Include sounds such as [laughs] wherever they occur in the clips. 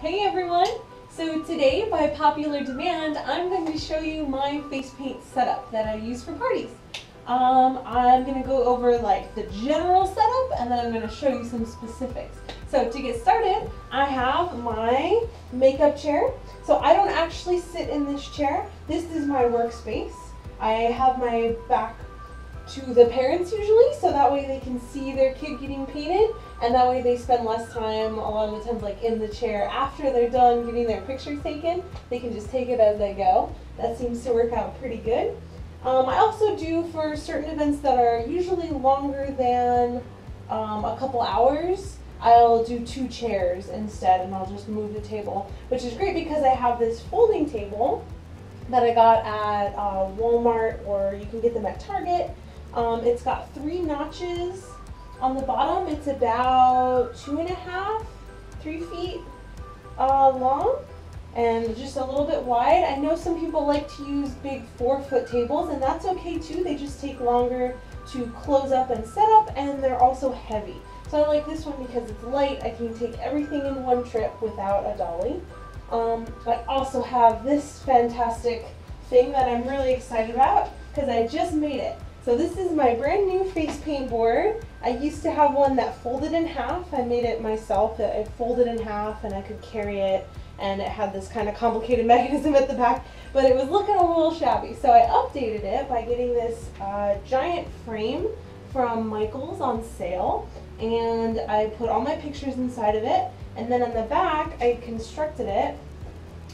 Hey everyone! So today, by popular demand, I'm going to show you my face paint setup that I use for parties. Um, I'm going to go over like the general setup and then I'm going to show you some specifics. So to get started, I have my makeup chair. So I don't actually sit in this chair. This is my workspace. I have my back to the parents usually, so that way they can see their kid getting painted, and that way they spend less time a lot of the times like in the chair after they're done getting their pictures taken. They can just take it as they go. That seems to work out pretty good. Um, I also do for certain events that are usually longer than um, a couple hours. I'll do two chairs instead, and I'll just move the table, which is great because I have this folding table that I got at uh, Walmart, or you can get them at Target um, it's got three notches on the bottom. It's about two and a half, three feet uh, long and just a little bit wide. I know some people like to use big four foot tables and that's okay too. They just take longer to close up and set up and they're also heavy. So I like this one because it's light. I can take everything in one trip without a dolly. Um, I also have this fantastic thing that I'm really excited about because I just made it. So this is my brand new face paint board. I used to have one that folded in half. I made it myself. It folded in half and I could carry it and it had this kind of complicated [laughs] mechanism at the back, but it was looking a little shabby. So I updated it by getting this uh, giant frame from Michaels on sale and I put all my pictures inside of it and then on the back I constructed it.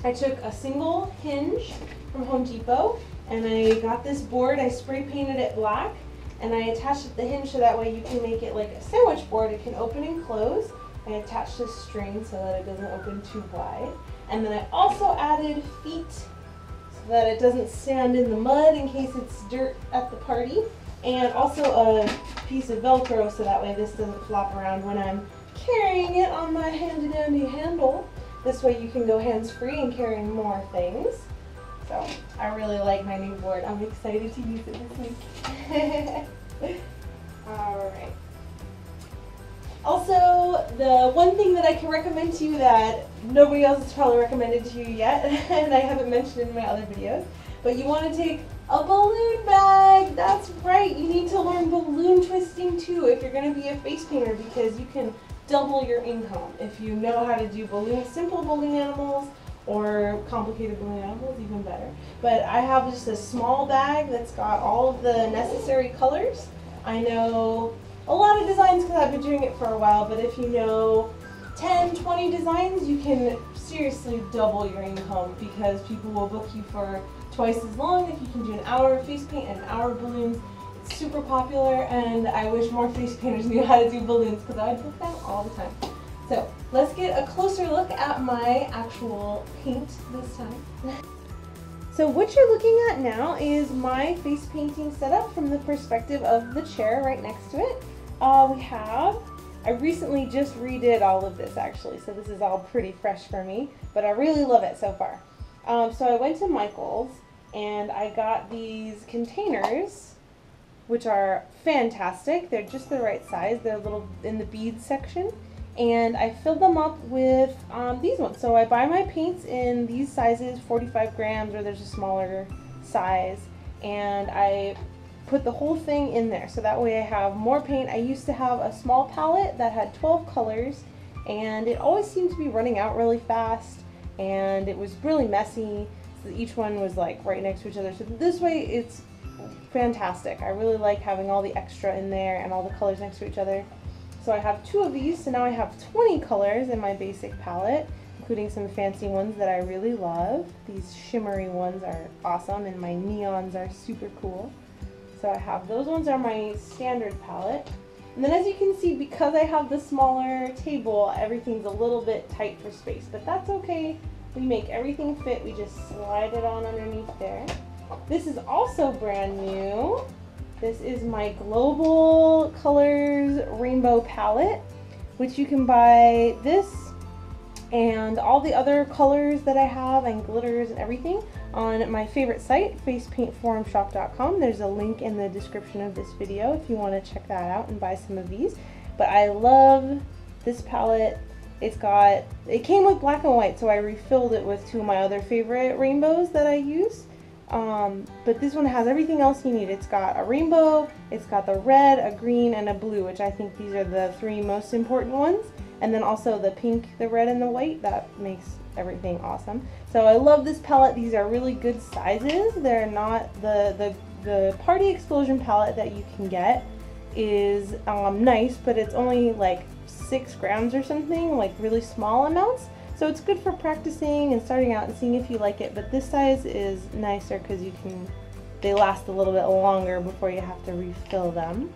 I took a single hinge from Home Depot and I got this board, I spray painted it black, and I attached the hinge so that way you can make it like a sandwich board. It can open and close. I attached this string so that it doesn't open too wide. And then I also added feet so that it doesn't stand in the mud in case it's dirt at the party. And also a piece of Velcro so that way this doesn't flop around when I'm carrying it on my handy dandy handle. This way you can go hands free and carry more things. So I really like my new board. I'm excited to use it this week. [laughs] Alright. Also, the one thing that I can recommend to you that nobody else has probably recommended to you yet, [laughs] and I haven't mentioned in my other videos, but you want to take a balloon bag. That's right. You need to learn balloon twisting too if you're going to be a face painter because you can double your income if you know how to do balloon, simple balloon animals or complicated balloon animals, even better. But I have just a small bag that's got all of the necessary colors. I know a lot of designs because I've been doing it for a while, but if you know 10, 20 designs, you can seriously double your income because people will book you for twice as long if you can do an hour of face paint and an hour of balloons. It's super popular and I wish more face painters knew how to do balloons because I would book them all the time. So let's get a closer look at my actual paint this time. so what you're looking at now is my face painting setup from the perspective of the chair right next to it. Uh, we have, I recently just redid all of this actually, so this is all pretty fresh for me, but I really love it so far. Um, so I went to Michael's and I got these containers which are fantastic. They're just the right size. They're a little in the beads section and I filled them up with um, these ones. So I buy my paints in these sizes, 45 grams, or there's a smaller size, and I put the whole thing in there. So that way I have more paint. I used to have a small palette that had 12 colors, and it always seemed to be running out really fast, and it was really messy. So each one was like right next to each other. So this way it's fantastic. I really like having all the extra in there and all the colors next to each other. So I have two of these, so now I have 20 colors in my basic palette, including some fancy ones that I really love. These shimmery ones are awesome, and my neons are super cool. So I have those ones are my standard palette. And then as you can see, because I have the smaller table, everything's a little bit tight for space, but that's okay. We make everything fit, we just slide it on underneath there. This is also brand new. This is my Global Colors Rainbow Palette, which you can buy this and all the other colors that I have and glitters and everything on my favorite site, facepaintforumshop.com. There's a link in the description of this video if you want to check that out and buy some of these. But I love this palette. It's got, it came with black and white, so I refilled it with two of my other favorite rainbows that I use. Um, but this one has everything else you need. It's got a rainbow, it's got the red, a green, and a blue, which I think these are the three most important ones. And then also the pink, the red, and the white. That makes everything awesome. So I love this palette. These are really good sizes. They're not the, the, the Party Explosion palette that you can get is um, nice, but it's only like six grams or something, like really small amounts. So it's good for practicing and starting out and seeing if you like it, but this size is nicer because you can, they last a little bit longer before you have to refill them.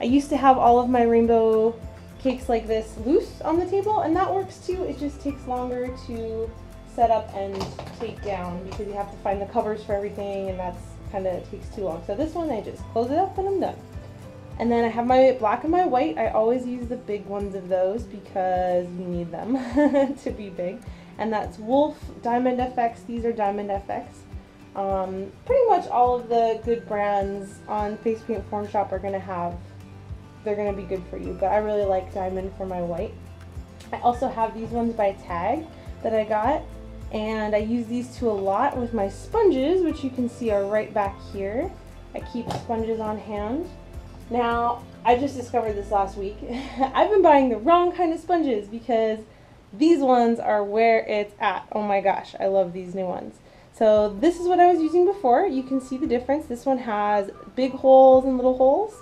I used to have all of my rainbow cakes like this loose on the table and that works too. It just takes longer to set up and take down because you have to find the covers for everything and that's kind of takes too long. So this one I just close it up and I'm done. And then I have my black and my white. I always use the big ones of those because you need them [laughs] to be big. And that's Wolfe, Diamond FX. These are Diamond FX. Um, pretty much all of the good brands on Face Paint Forum Shop are going to have, they're going to be good for you. But I really like Diamond for my white. I also have these ones by TAG that I got. And I use these two a lot with my sponges, which you can see are right back here. I keep sponges on hand. Now, I just discovered this last week. [laughs] I've been buying the wrong kind of sponges because these ones are where it's at. Oh my gosh, I love these new ones. So this is what I was using before. You can see the difference. This one has big holes and little holes.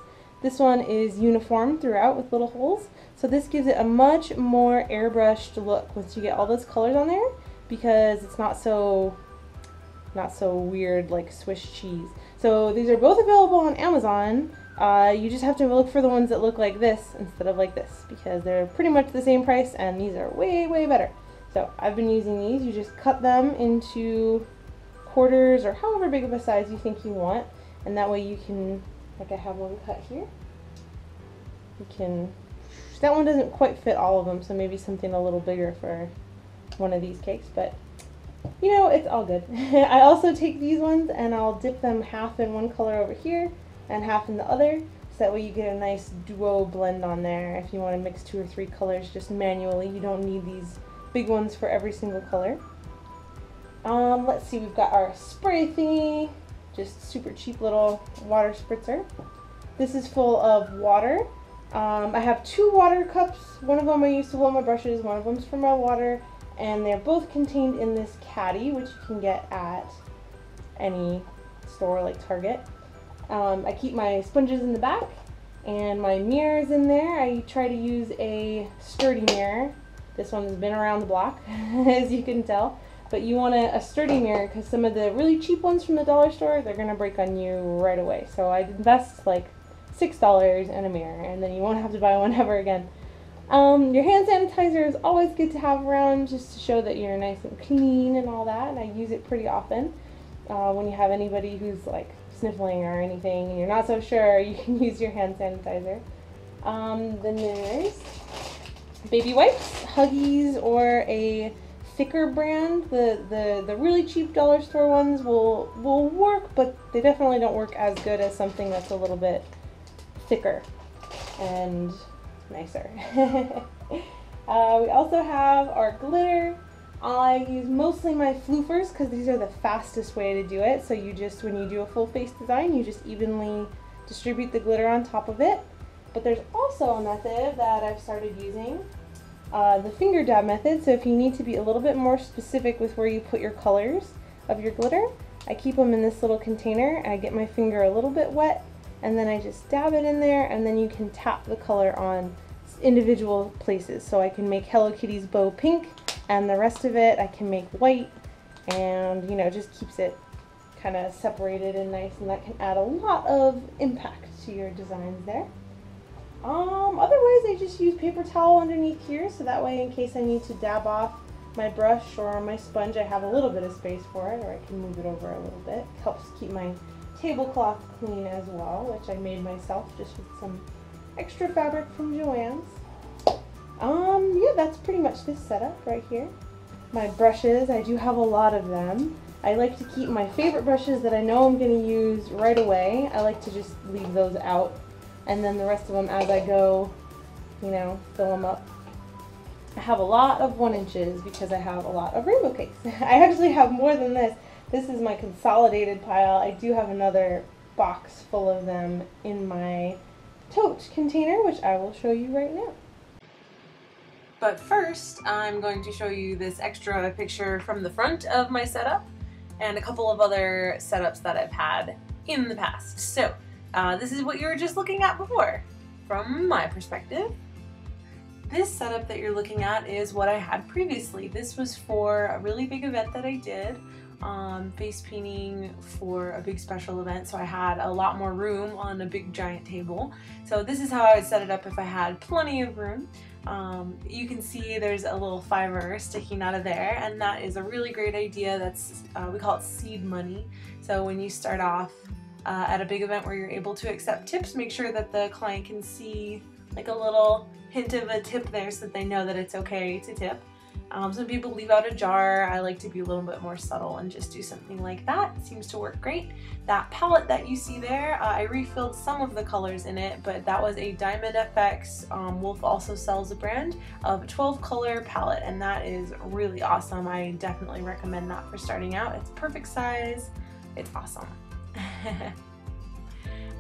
This one is uniform throughout with little holes. So this gives it a much more airbrushed look once you get all those colors on there because it's not so not so weird like Swiss cheese. So these are both available on Amazon. Uh, you just have to look for the ones that look like this instead of like this because they're pretty much the same price and these are way, way better. So I've been using these. You just cut them into quarters or however big of a size you think you want. And that way you can, like I have one cut here, you can, that one doesn't quite fit all of them, so maybe something a little bigger for one of these cakes, but you know, it's all good. [laughs] I also take these ones and I'll dip them half in one color over here and half in the other. So that way you get a nice duo blend on there. If you want to mix two or three colors just manually, you don't need these big ones for every single color. Um, let's see, we've got our spray thingy, just super cheap little water spritzer. This is full of water. Um, I have two water cups. One of them I use to hold my brushes, one of them's for my water, and they're both contained in this caddy, which you can get at any store like Target. Um, I keep my sponges in the back and my mirrors in there. I try to use a sturdy mirror. This one has been around the block, [laughs] as you can tell. But you want a, a sturdy mirror because some of the really cheap ones from the dollar store, they're going to break on you right away. So I invest like $6 in a mirror and then you won't have to buy one [laughs] ever again. Um, your hand sanitizer is always good to have around just to show that you're nice and clean and all that. And I use it pretty often uh, when you have anybody who's like sniffling or anything and you're not so sure, you can [laughs] use your hand sanitizer. Um, then there's baby wipes, Huggies, or a thicker brand. The, the, the really cheap dollar store ones will, will work, but they definitely don't work as good as something that's a little bit thicker and nicer. [laughs] uh, we also have our glitter. I use mostly my floofers because these are the fastest way to do it. So you just, when you do a full face design, you just evenly distribute the glitter on top of it. But there's also a method that I've started using, uh, the finger dab method. So if you need to be a little bit more specific with where you put your colors of your glitter, I keep them in this little container. I get my finger a little bit wet and then I just dab it in there and then you can tap the color on individual places. So I can make Hello Kitty's bow pink and the rest of it I can make white and you know just keeps it kind of separated and nice and that can add a lot of impact to your designs there. Um, otherwise I just use paper towel underneath here so that way in case I need to dab off my brush or my sponge I have a little bit of space for it or I can move it over a little bit. Helps keep my tablecloth clean as well which I made myself just with some extra fabric from Joann's. Um, yeah, that's pretty much this setup right here. My brushes, I do have a lot of them. I like to keep my favorite brushes that I know I'm going to use right away. I like to just leave those out. And then the rest of them as I go, you know, fill them up. I have a lot of one inches because I have a lot of rainbow cakes. [laughs] I actually have more than this. This is my consolidated pile. I do have another box full of them in my tote container, which I will show you right now. But first, I'm going to show you this extra picture from the front of my setup and a couple of other setups that I've had in the past. So, uh, this is what you were just looking at before, from my perspective. This setup that you're looking at is what I had previously. This was for a really big event that I did um, face painting for a big special event, so I had a lot more room on a big giant table. So this is how I would set it up if I had plenty of room. Um, you can see there's a little fiver sticking out of there, and that is a really great idea. That's uh, we call it seed money. So when you start off uh, at a big event where you're able to accept tips, make sure that the client can see like a little hint of a tip there so that they know that it's okay to tip. Um, some people leave out a jar. I like to be a little bit more subtle and just do something like that. Seems to work great. That palette that you see there, uh, I refilled some of the colors in it, but that was a Diamond FX, um, Wolfe also sells a brand, of 12 color palette, and that is really awesome. I definitely recommend that for starting out. It's perfect size. It's awesome. [laughs]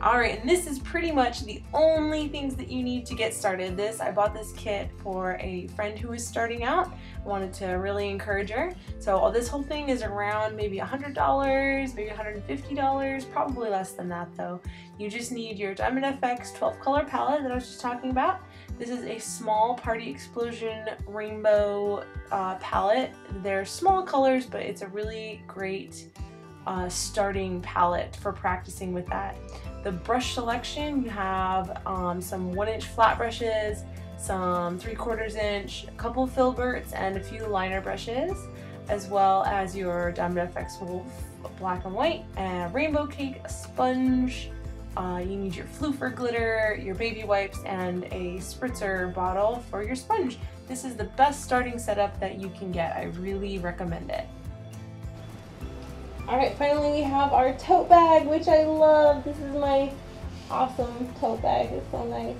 Alright, and this is pretty much the only things that you need to get started. This, I bought this kit for a friend who was starting out. I wanted to really encourage her. So all this whole thing is around maybe $100, maybe $150, probably less than that though. You just need your Diamond FX 12 color palette that I was just talking about. This is a small Party Explosion rainbow uh, palette. They're small colors, but it's a really great uh, starting palette for practicing with that. The brush selection, you have um, some one inch flat brushes, some three quarters inch, a couple filberts, and a few liner brushes, as well as your Diamond FX Wolfe black and white, and rainbow cake, a sponge, uh, you need your floofer glitter, your baby wipes, and a spritzer bottle for your sponge. This is the best starting setup that you can get. I really recommend it. Alright, finally we have our tote bag, which I love. This is my awesome tote bag. It's so nice.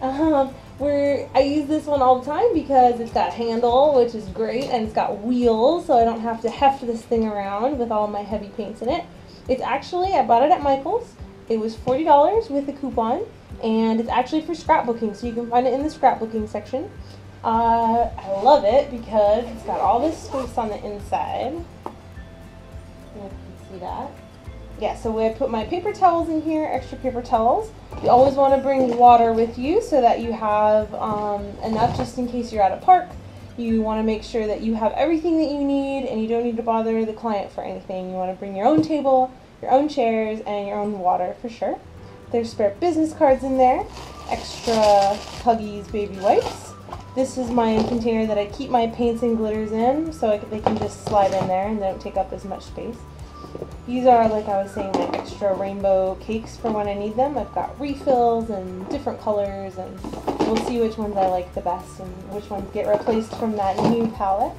Um, where I use this one all the time because it's got handle, which is great, and it's got wheels, so I don't have to heft this thing around with all my heavy paints in it. It's actually, I bought it at Michael's. It was $40 with a coupon, and it's actually for scrapbooking, so you can find it in the scrapbooking section. Uh, I love it because it's got all this space on the inside see that. Yeah, so I put my paper towels in here, extra paper towels. You always want to bring water with you so that you have um, enough just in case you're at a park. You want to make sure that you have everything that you need and you don't need to bother the client for anything. You want to bring your own table, your own chairs, and your own water for sure. There's spare business cards in there, extra Huggies baby wipes. This is my container that I keep my paints and glitters in so they can just slide in there and they don't take up as much space. These are, like I was saying, my extra rainbow cakes for when I need them. I've got refills and different colors, and we'll see which ones I like the best and which ones get replaced from that new palette.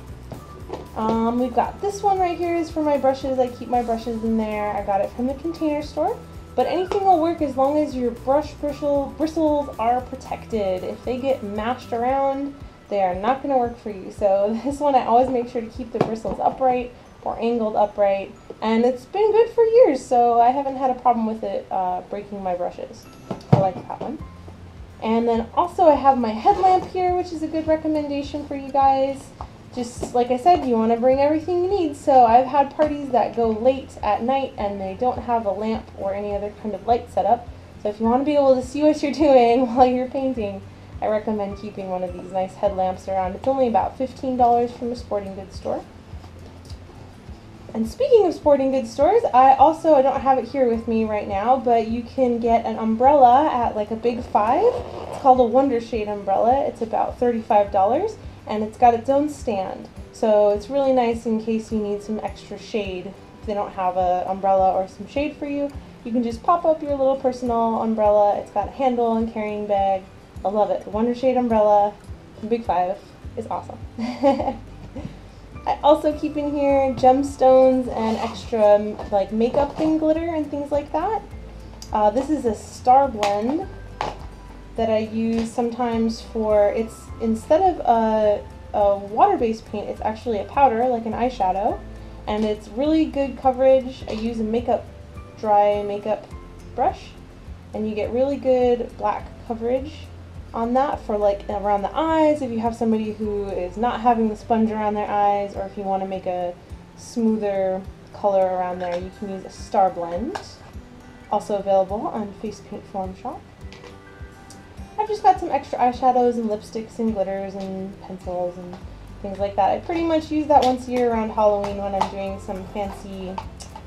Um, we've got this one right here is for my brushes. I keep my brushes in there. I got it from the container store. But anything will work as long as your brush bristle, bristles are protected. If they get mashed around, they are not going to work for you. So [laughs] this one I always make sure to keep the bristles upright or angled upright and it's been good for years so I haven't had a problem with it uh, breaking my brushes. I like that one. And then also I have my headlamp here which is a good recommendation for you guys. Just like I said, you want to bring everything you need. So I've had parties that go late at night and they don't have a lamp or any other kind of light set up. So if you want to be able to see what you're [laughs] doing while you're painting, I recommend keeping one of these nice headlamps around. It's only about $15 from a sporting goods store. And speaking of sporting goods stores, I also I don't have it here with me right now, but you can get an umbrella at like a Big Five. It's called a Wonder Shade umbrella. It's about $35 and it's got its own stand. So it's really nice in case you need some extra shade. If they don't have an umbrella or some shade for you, you can just pop up your little personal umbrella. It's got a handle and carrying bag. I love it. The Wonder Shade umbrella from Big Five is awesome. [laughs] I also keep in here gemstones and extra like makeup and glitter and things like that. Uh, this is a StarBlend that I use sometimes for, it's instead of a a water-based paint. It's actually a powder, like an eyeshadow, and it's really good coverage. I use a makeup, dry makeup brush, and you get really good black coverage on that for like around the eyes if you have somebody who is not having the sponge around their eyes or if you want to make a smoother color around there you can use a StarBlend also available on face paint forum shop I've just got some extra eyeshadows and lipsticks and glitters and pencils and things like that I pretty much use that once a year around Halloween when I'm doing some fancy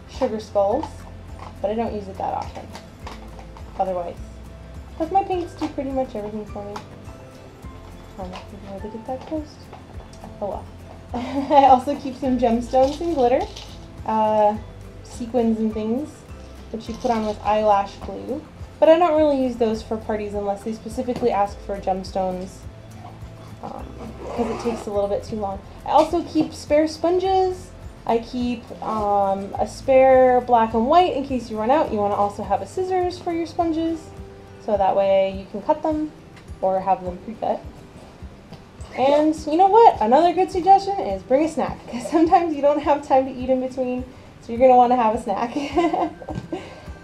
sugar skulls but I don't use it that often otherwise because my paints do pretty much everything for me. I if you get that close. Oh well. [laughs] I also keep some gemstones and glitter, uh, sequins and things, which you put on with eyelash glue. But I don't really use those for parties unless they specifically ask for gemstones because um, it takes a little bit too long. I also keep spare sponges. I keep um, a spare black and white in case you run out. You want to also have a scissors for your sponges so that way you can cut them or have them pre-cut. And you know what? Another good suggestion is bring a snack because sometimes you don't have time to eat in between, so you're going to want to have a snack. [laughs]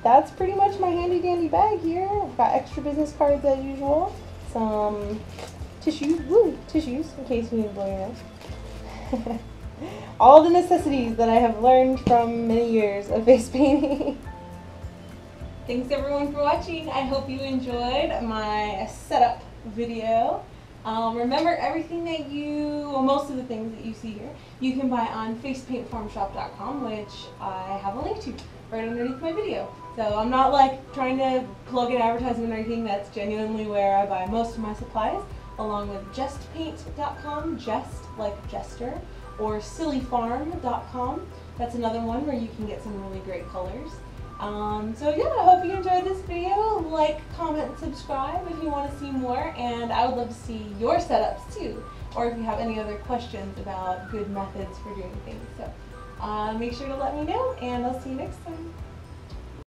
That's pretty much my handy dandy bag here. I've got extra business cards as usual, some tissues, woo, tissues in case you need to blow your nose. [laughs] All the necessities that I have learned from many years of face painting. [laughs] Thanks everyone for watching. I hope you enjoyed my setup video. Um, remember everything that you, well most of the things that you see here, you can buy on facepaintforumshop.com which I have a link to right underneath my video. So I'm not like trying to plug an advertisement or anything, that's genuinely where I buy most of my supplies along with jestpaint.com, jest like jester, or sillyfarm.com. That's another one where you can get some really great colors. Um, so yeah, I hope you enjoyed this video. Like, comment, and subscribe if you want to see more, and I would love to see your setups too, or if you have any other questions about good methods for doing things. So uh, make sure to let me know, and I'll see you next time.